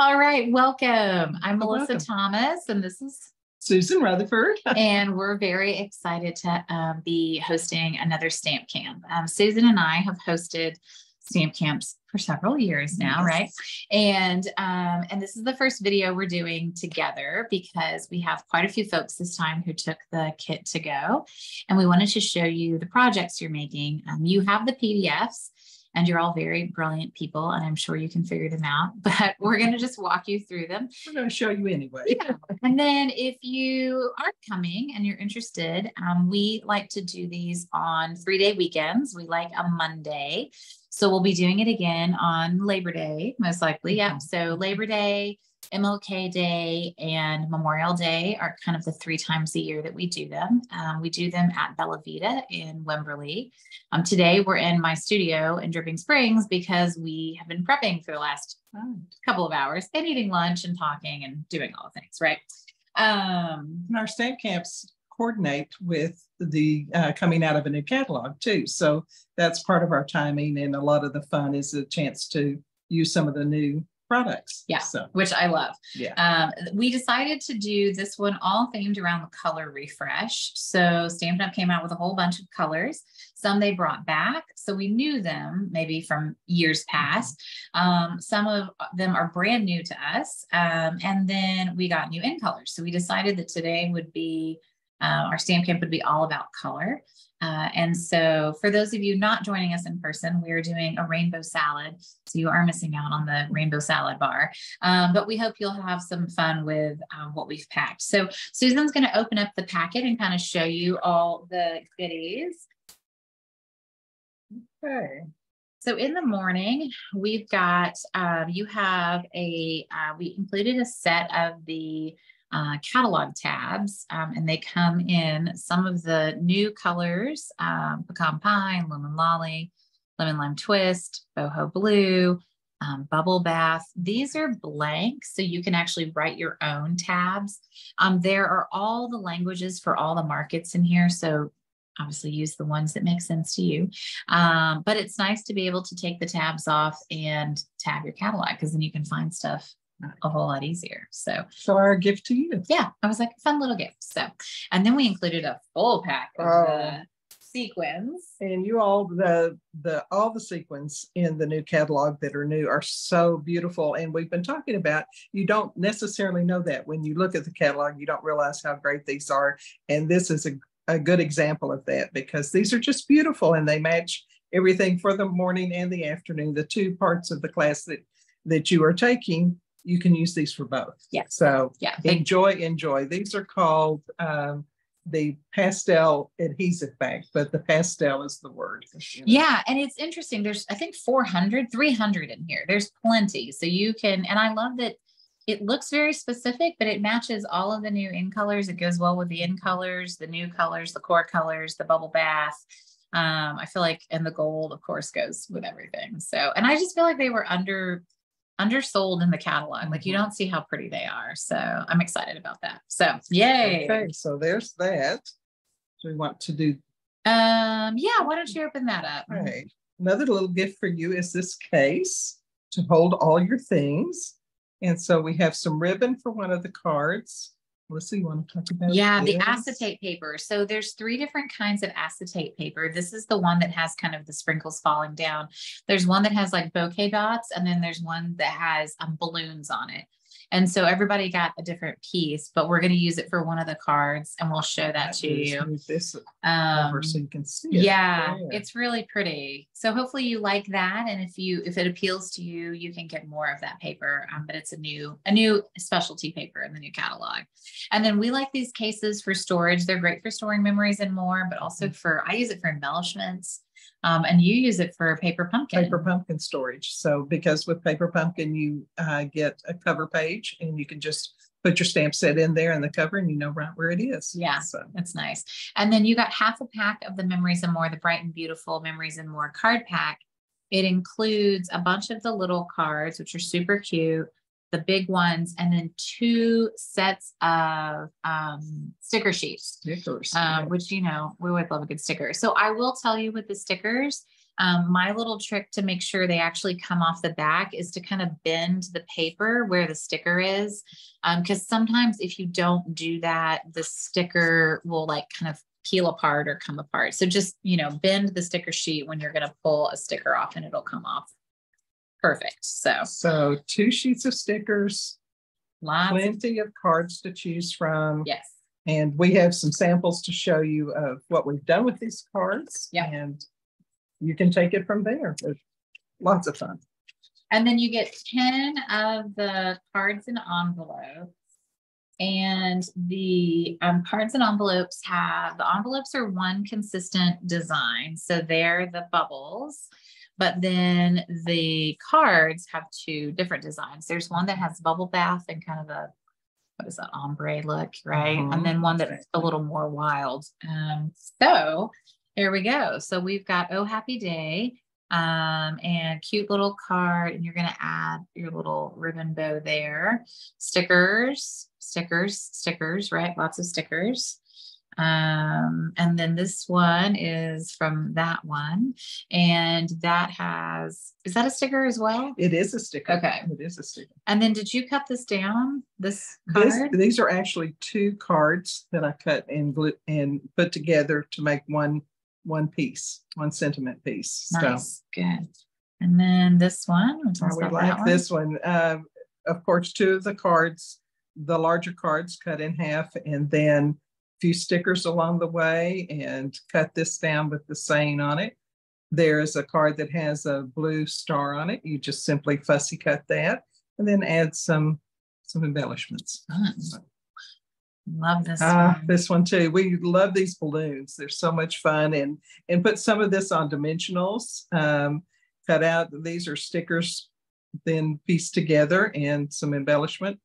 All right, welcome. I'm Melissa welcome. Thomas, and this is, Susan Rutherford. and we're very excited to um, be hosting another stamp camp. Um, Susan and I have hosted stamp camps for several years now, Yes. right? And um, and this is the first video we're doing together because we have quite a few folks this time who took the kit to go, and we wanted to show you the projects you're making. Um, you have the PDFs and you're all very brilliant people, and I'm sure you can figure them out. But we're going to just walk you through them. We're going to show you anyway. Yeah. And then if you aren't coming and you're interested, um, we like to do these on three day weekends. We like a Monday. So we'll be doing it again on Labor Day, most likely. Yeah. Mhm. So Labor Day, MLK Day, and Memorial Day are kind of the three times a year that we do them. Um, we do them at BellaVida in Wimberley. Um, today we're in my studio in Dripping Springs because we have been prepping for the last Oh. couple of hours and eating lunch and talking and doing all the things, right? Um, And our stamp camps coordinate with the uh, coming out of a new catalog too. So that's part of our timing and a lot of the fun is a chance to use some of the new products. Yeah. So, which I love. yeah. Um, we decided to do this one all themed around the color refresh. So Stampin' Up came out with a whole bunch of colors. Some they brought back, so we knew them maybe from years past. Um, some of them are brand new to us, um, and then we got new in colors. So we decided that today would be uh, our stamp camp would be all about color. Uh, and so, for those of you not joining us in person, we are doing a rainbow salad. So, you are missing out on the rainbow salad bar. Um, but we hope you'll have some fun with um, what we've packed. So, Susan's going to open up the packet and kind of show you all the goodies. Okay. So in the morning, we've got, um, you have a, uh, we included a set of the uh, catalog tabs, um, and they come in some of the new colors, um, pecan pie, lemon lolly, lemon lime twist, boho blue, um, bubble bath. These are blank, so you can actually write your own tabs. Um, there are all the languages for all the markets in here, so obviously use the ones that make sense to you. Um, but it's nice to be able to take the tabs off and tab your catalog because then you can find stuff a whole lot easier. So So our gift to you. yeah, I was like fun little gift. So, and then we included a full pack of the oh. sequins. And you all, the, the, all the sequins in the new catalog that are new are so beautiful. And we've been talking about, you don't necessarily know that when you look at the catalog, you don't realize how great these are. And this is a, a good example of that because these are just beautiful and they match everything for the morning and the afternoon, the two parts of the class that, that you are taking. You can use these for both. Yeah. So Yeah, enjoy, enjoy. These are called, um, the pastel adhesive bag, but the pastel is the word. you know. yeah, and it's interesting. There's I think 400, 300 in here. There's plenty, so you can. And I love that it looks very specific, but it matches all of the new in colors. It goes well with the in colors, the new colors, the core colors, the bubble bath. Um, I feel like, and the gold, of course, goes with everything. So, and I just feel like they were under undersold in the catalog. Like you Mhm. don't see how pretty they are. So I'm excited about that. So yay. Okay, so there's that. So we want to do, Um, yeah, why don't you open that up? right. Another little gift for you is this case to hold all your things. And so we have some ribbon for one of the cards. Melissa, you want to talk about? Yeah, the this? acetate paper. So there's three different kinds of acetate paper. This is the one that has kind of the sprinkles falling down. There's one that has like bokeh dots, and then there's one that has um, balloons on it. And so everybody got a different piece, but we're going to use it for one of the cards, and we'll show that to you. This Um, so you can see it. yeah, There. it's really pretty. So hopefully you like that, and if you if it appeals to you, you can get more of that paper. Um, but it's a new a new specialty paper in the new catalog. And then we like these cases for storage. They're great for storing memories and more, but also for I use it for embellishments. Um, and you use it for paper pumpkin. paper pumpkin storage. So because with paper pumpkin, you uh, get a cover page and you can just put your stamp set in there in the cover and you know right where it is. Yeah. So That's nice. And then you got half a pack of the Memories and More, the Bright and Beautiful Memories and More card pack. It includes a bunch of the little cards, which are super cute, the big ones, and then two sets of um, sticker sheets, stickers. um, which, you know, we would love a good sticker. So I will tell you with the stickers, Um, my little trick to make sure they actually come off the back is to kind of bend the paper where the sticker is. Because um, sometimes if you don't do that, the sticker will like kind of peel apart or come apart. So just, you know, bend the sticker sheet when you're going to pull a sticker off and it'll come off. Perfect. So, So two sheets of stickers, lots. of- plenty of cards to choose from. yes. And we have some samples to show you of what we've done with these cards. Yeah. And you can take it from there. Lots of fun. And then you get 10 of the cards and envelopes. And the um, cards and envelopes have the envelopes are one consistent design. So they're the bubbles. But then the cards have two different designs. There's one that has bubble bath and kind of a what is that ombre look, right? Mhm. And then one that's a little more wild. Um, so here we go. So we've got Oh Happy Day um, and cute little card. And you're going to add your little ribbon bow there. Stickers, stickers, stickers, right? Lots of stickers. Um, and then this one is from that one. And that has, is that a sticker as well? It is a sticker. Okay. It is a sticker. And then did you cut this down? This This, card? these are actually two cards that I cut and glue and put together to make one, one piece, one sentiment piece. So Nice, good. And then this one. I would like this one. Um, of course, two of the cards, the larger cards cut in half and then few stickers along the way and cut this down with the saying on it. There's a card that has a blue star on it. You just simply fussy cut that and then add some, some embellishments. Love this Ah, one. this one too. We love these balloons. They're so much fun and, and put some of this on dimensionals. Um, cut out, these are stickers, then pieced together and some embellishment.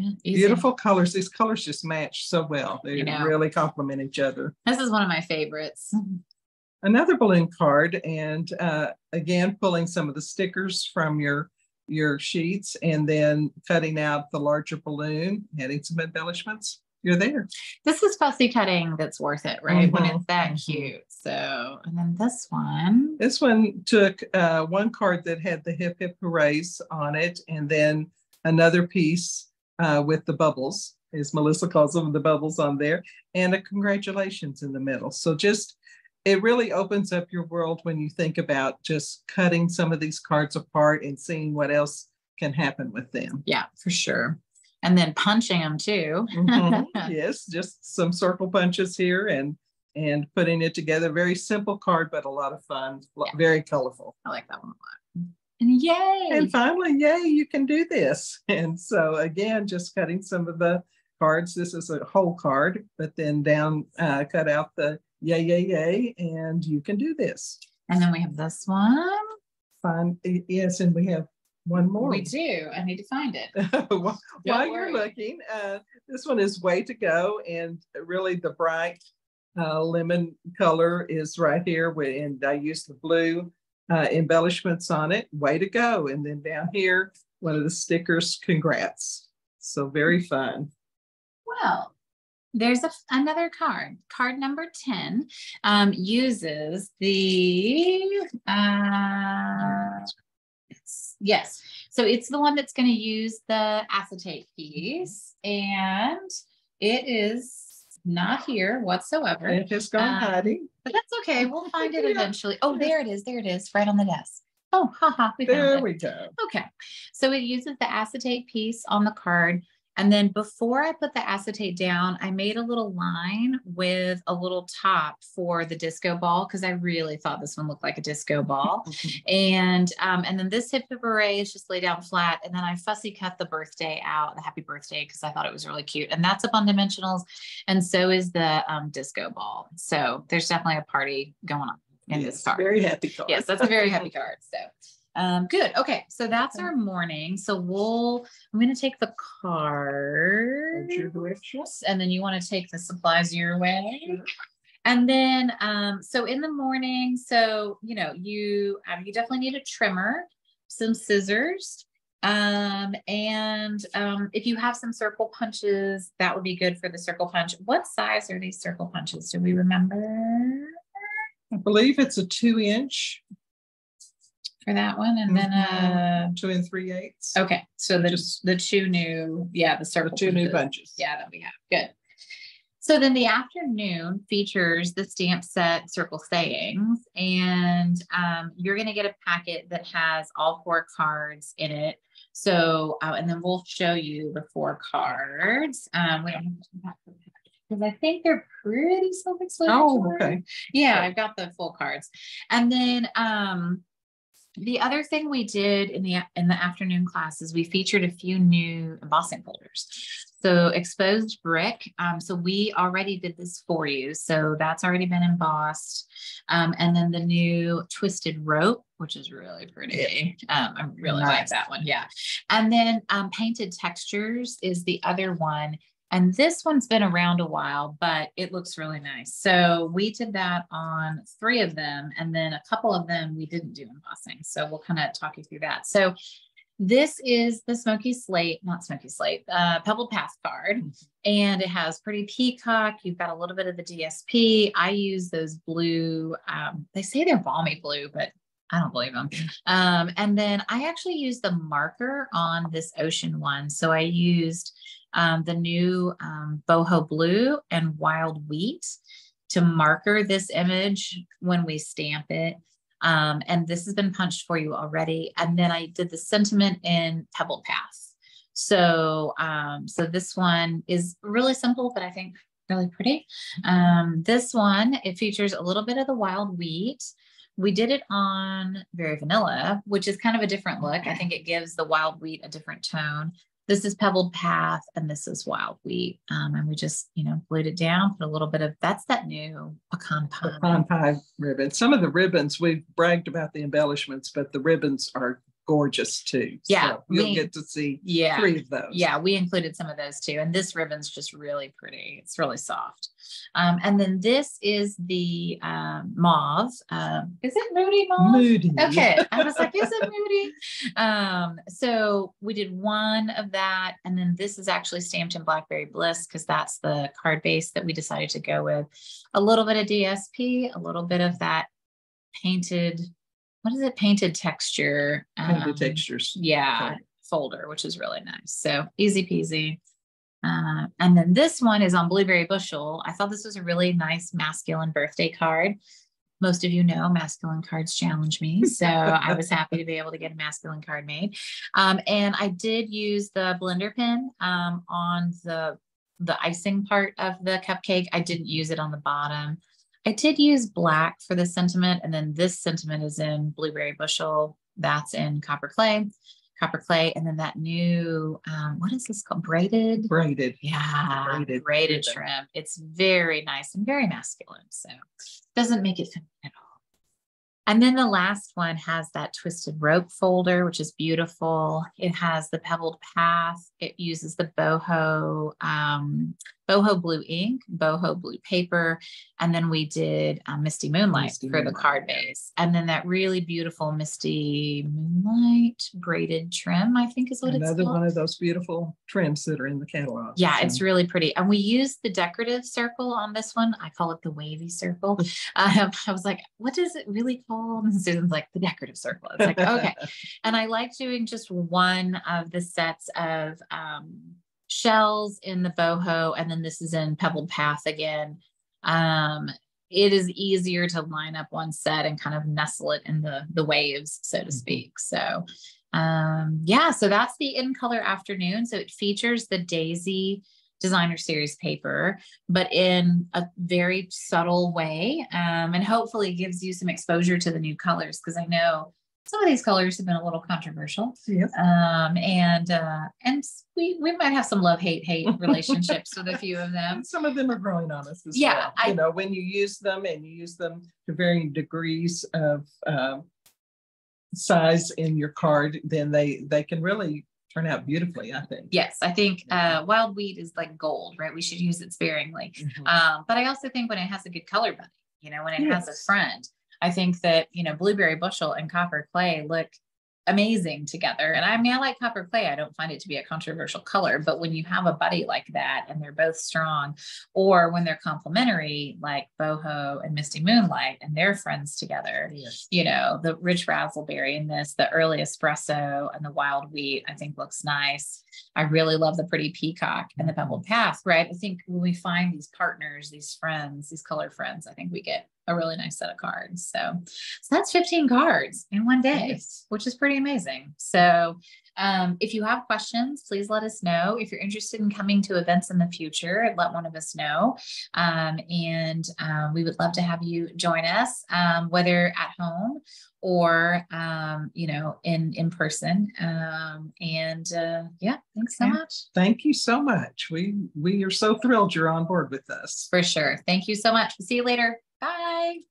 Yeah. Beautiful colors. These colors just match so well. They know. really complement each other. This is one of my favorites. Another balloon card and uh, again, pulling some of the stickers from your your sheets and then cutting out the larger balloon, adding some embellishments. You're there. This is fussy cutting that's worth it, right? When Mhm, it's that mhm. cute. So, and then this one. This one took uh, one card that had the hip hip hoorays on it, and then another piece uh, with the bubbles, as Melissa calls them, the bubbles on there, and a congratulations in the middle. So just it really opens up your world when you think about just cutting some of these cards apart and seeing what else can happen with them. Yeah, for sure. And then punching them too. Mhm. yes, just some circle punches here and and putting it together. Very simple card, but a lot of fun. Yeah. Very colorful. I like that one a lot. And yay! And finally, yay, you can do this. And so again, just cutting some of the cards. This is a whole card, but then down, uh, cut out the yay, yay, yay, and you can do this. and then we have this one. Fine. Yes, and we have one more. We do. I need to find it. While while you're looking, uh, this one is way to go, and really the bright uh, lemon color is right here, and I used the blue uh, embellishments on it. Way to go! And then down here, one of the stickers. Congrats! So very fun. Well, there's a, another card. Card number 10 um, uses the, uh, yes. So it's the one that's going to use the acetate piece and it is not here whatsoever, It has gone Um, hiding. but that's okay. We'll find it eventually. Oh, there it is. There it is right on the desk. Oh, haha. We There we go. Okay, so it uses the acetate piece on the card. And then before I put the acetate down, I made a little line with a little top for the disco ball because I really thought this one looked like a disco ball. And um, and then this hip hip array is just laid down flat. And then I fussy cut the birthday out, the happy birthday, because I thought it was really cute. And that's up on dimensionals. And so is the um, disco ball. So there's definitely a party going on in this Yes, card. Very happy card. Yes, that's a very happy card. So um good. Okay, so that's our morning. So we'll I'm gonna take the card and then you want to take the supplies your way. And then um so in the morning, so you know, you um, you definitely need a trimmer, some scissors. Um, and um, if you have some circle punches, that would be good for the circle punch. What size are these circle punches? Do we remember? I believe it's a two inch for that one, and then uh, Two and three eighths. okay, so the Just- the two new, yeah, the circle two new punches. Yeah, that we have. Good. So then the afternoon features the stamp set circle sayings, and um, you're going to get a packet that has all four cards in it. So, uh, and then we'll show you the four cards. Um, we don't have to unpack the packet because I think they're pretty self-explanatory. Oh, okay. Yeah, I've got the full cards. And then um the other thing we did in the in the afternoon classes, we featured a few new embossing folders. So exposed brick. Um, so we already did this for you. So that's already been embossed. Um, and then the new twisted rope, which is really pretty. Um, I really like Nice. that one. Yeah. And then um, painted textures is the other one. And this one's been around a while, but it looks really nice. So we did that on three of them, and then a couple of them we didn't do embossing. So we'll kind of talk you through that. So this is the Smoky Slate, not Smoky Slate, uh, Path card, and it has pretty peacock. You've got a little bit of the DSP. I use those blue. Um, they say they're balmy blue, but I don't believe them. Um, and then I actually used the marker on this ocean one. So I used um, the new um, boho blue and wild wheat to marker this image when we stamp it. Um, and this has been punched for you already. And then I did the sentiment in Pebble path. So, um, so this one is really simple, but I think really pretty. Um, this one, it features a little bit of the wild wheat. We did it on very vanilla, which is kind of a different look. I think it gives the wild wheat a different tone. This is pebbled path and this is wild wheat. Um, and we just, you know, glued it down, put a little bit of, that's that new pecan pie. Pecan pie ribbon. Some of the ribbons, we've bragged about the embellishments, but the ribbons are gorgeous too. Yeah, So You'll we- get to see Yeah. three of those. Yeah, we included some of those too. And this ribbon's just really pretty. It's really soft. Um, and then this is the um, mauve. Um, is it Moody Mauve? Moody. Okay. I was like, is it Moody? Um, so we did one of that. And then this is actually stamped in Blackberry Bliss because that's the card base that we decided to go with. A little bit of DSP, a little bit of that painted, what is it? Painted texture. Painted um, textures. yeah folder which is really nice. So easy peasy. Uh, and then this one is on blueberry bushel. I thought this was a really nice masculine birthday card. Most of you know masculine cards challenge me so i was happy to be able to get a masculine card made. Um, and i did use the blender pen um, on the the icing part of the cupcake. I didn't use it on the bottom I did use black for this sentiment, and then this sentiment is in blueberry bushel. That's in copper clay, copper clay, and then that new um, what is this called? Braided. Braided. Yeah, braided braided, trim. It's very nice and very masculine. So doesn't make it feminine at all. And then the last one has that twisted rope folder, which is beautiful. It has the pebbled path. It uses the boho, um, boho blue ink, boho blue paper, and then we did uh, misty moonlight Misty for the card base, and then that really beautiful misty moonlight braided trim. I think is what it's Another one of those beautiful trims that are in the catalog. Yeah, So, it's really pretty. And we used the decorative circle on this one. I call it the wavy circle. um, I was like, what is it really called? And Susan's like, the decorative circle. It's like, okay. and I like doing just one of the sets of um, shells in the boho. And then this is in pebbled path again. Um, it is easier to line up one set and kind of nestle it in the the waves, so to Mhm. speak. So um yeah so that's the in color afternoon so it features the daisy designer series paper but in a very subtle way um, and hopefully gives you some exposure to the new colors because i know some of these colors have been a little controversial Yes. um, and uh, and we we might have some love hate hate relationships with a few of them some of them are growing on us as Yeah, well. I- you know, when you use them and you use them to varying degrees of um, size in your card, then they they can really turn out beautifully. I think. yes i think uh, wild wheat is like gold right we should use it sparingly Mhm. Um, but I also think when it has a good color buddy, you know, when it has a friend, I think that, you know, blueberry bushel and copper clay look amazing together. And I mean, I like copper clay. I don't find it to be a controversial color, but when you have a buddy like that and they're both strong, or when they're complementary, like boho and misty moonlight, and they're friends together, yes. you know, the rich razzleberry in this, the early espresso and the wild wheat, I think looks nice. I really love the pretty peacock and the mm. pebbled path, right? I think when we find these partners, these friends, these color friends, I think we get a really nice set of cards. So, so that's 15 cards in one day, which is pretty amazing. So, um, if you have questions, please let us know. If you're interested in coming to events in the future, let one of us know. Um, and um, we would love to have you join us, um, whether at home or um, you know in in person. Um, and uh, yeah thanks so much. Thank you so much. We we are so thrilled you're on board with us. For sure. Thank you so much. See you later. Bye.